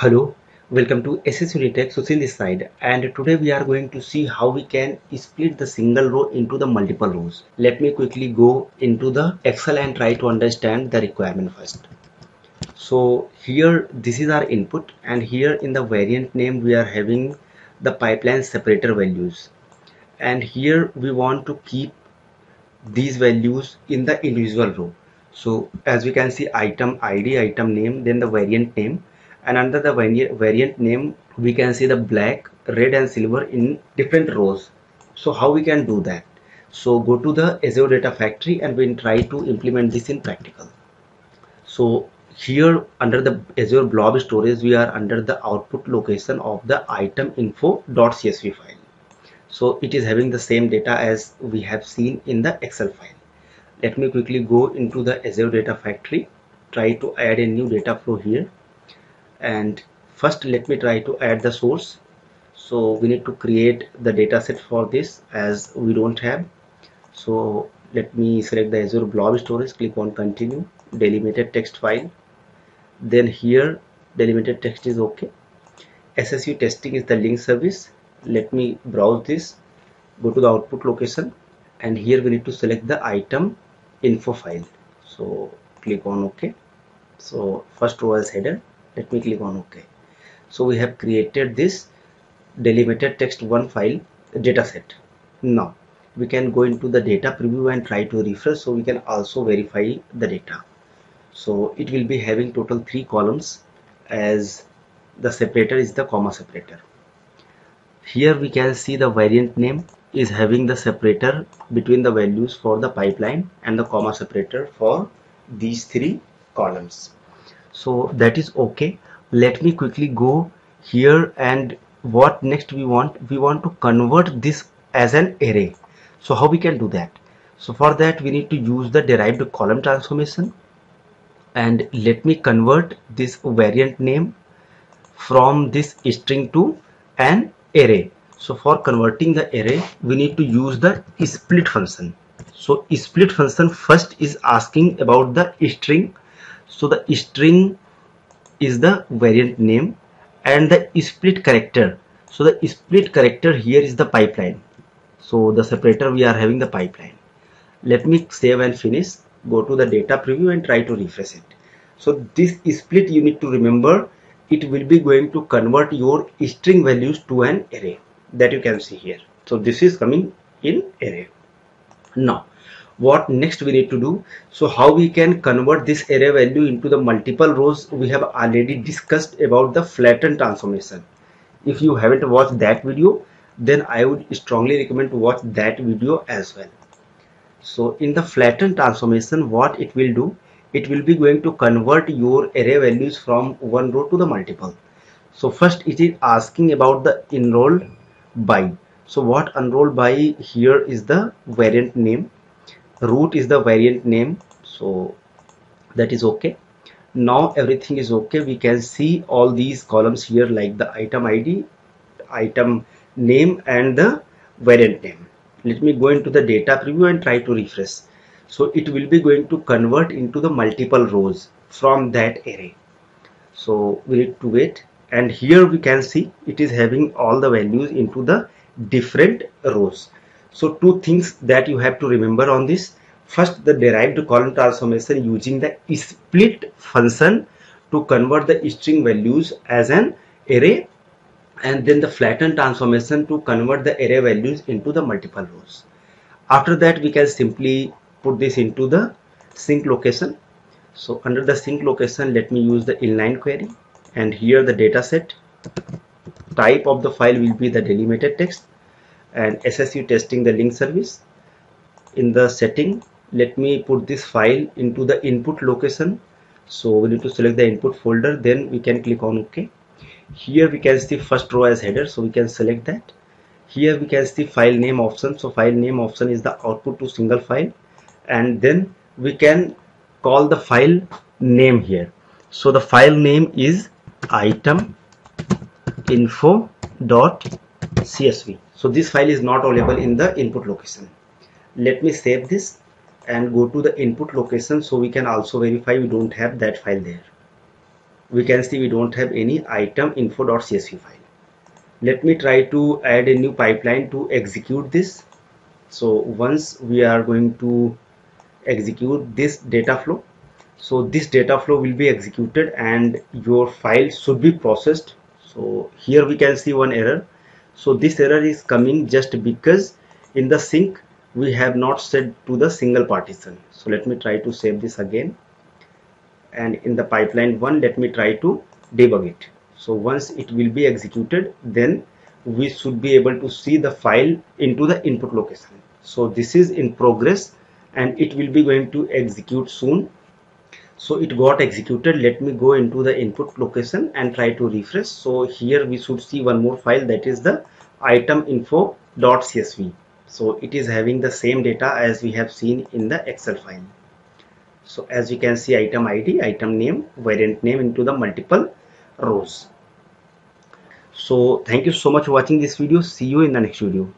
Hello, welcome to SS Unitech Sushil this side and today we are going to see how we can split the single row into the multiple rows. Let me quickly go into the Excel and try to understand the requirement first. So here this is our input and here in the variant name we are having the pipeline separator values and here we want to keep these values in the individual row. So as we can see item ID, item name, then the variant name and under the variant name we can see the black red and silver in different rows. So how we can do that? So go to the azure data factory and we'll try to implement this in practical. So here under the azure blob storage we are under the output location of the item info.csv file. So it is having the same data as we have seen in the excel file. Let me quickly go into the azure data factory try to add a new data flow here and first let me try to add the source. So we need to create the data set for this as we don't have. So let me select the azure blob storage click on continue delimited text file. Then here delimited text is okay. Ssu testing is the link service. Let me browse this go to the output location and here we need to select the item info file. So click on ok so first row as header let me click on ok. So we have created this delimited text one file dataset now we can go into the data preview and try to refresh so we can also verify the data. So it will be having total three columns as the separator is the comma separator. Here we can see the variant name is having the separator between the values for the pipeline and the comma separator for these three columns so that is okay. Let me quickly go here and what next we want? We want to convert this as an array. So how we can do that? So for that we need to use the derived column transformation. And let me convert this variant name from this string to an array. So for converting the array we need to use the split function. So split function first is asking about the string so the string is the variant name and the split character. So the split character here is the pipeline. So the separator we are having the pipeline. Let me save and finish. Go to the data preview and try to refresh it. So this split you need to remember. It will be going to convert your string values to an array. That you can see here. So this is coming in array. Now what next we need to do. So how we can convert this array value into the multiple rows we have already discussed about the flatten transformation. If you haven't watched that video then i would strongly recommend to watch that video as well. So in the flatten transformation what it will do? It will be going to convert your array values from one row to the multiple. So first it is asking about the unroll by. So what unroll by here is the variant name root is the variant name so that is okay. Now everything is okay. We can see all these columns here like the item id item name and the variant name. Let me go into the data preview and try to refresh. So it will be going to convert into the multiple rows from that array. So we need to wait. And here we can see it is having all the values into the different rows so two things that you have to remember on this. First the derived column transformation using the split function to convert the string values as an array and then the flatten transformation to convert the array values into the multiple rows. After that we can simply put this into the sink location. So under the sink location let me use the inline query and here the data set. Type of the file will be the delimited text and SSU testing the link service. In the setting, let me put this file into the input location. So we need to select the input folder, then we can click on OK. Here we can see first row as header, so we can select that. Here we can see file name option. So file name option is the output to single file, and then we can call the file name here. So the file name is item info dot csv so this file is not available in the input location. Let me save this and go to the input location so we can also verify we don't have that file there. We can see we don't have any item info.csv file. Let me try to add a new pipeline to execute this. So once we are going to execute this data flow so this data flow will be executed and your file should be processed. So here we can see one error so this error is coming just because in the sink we have not set to the single partition. So let me try to save this again. And in the pipeline one let me try to debug it. So once it will be executed then we should be able to see the file into the input location. So this is in progress and it will be going to execute soon so it got executed. Let me go into the input location and try to refresh. So here we should see one more file that is the item info.csv so it is having the same data as we have seen in the excel file. So as you can see item id item name variant name into the multiple rows. So thank you so much for watching this video. See you in the next video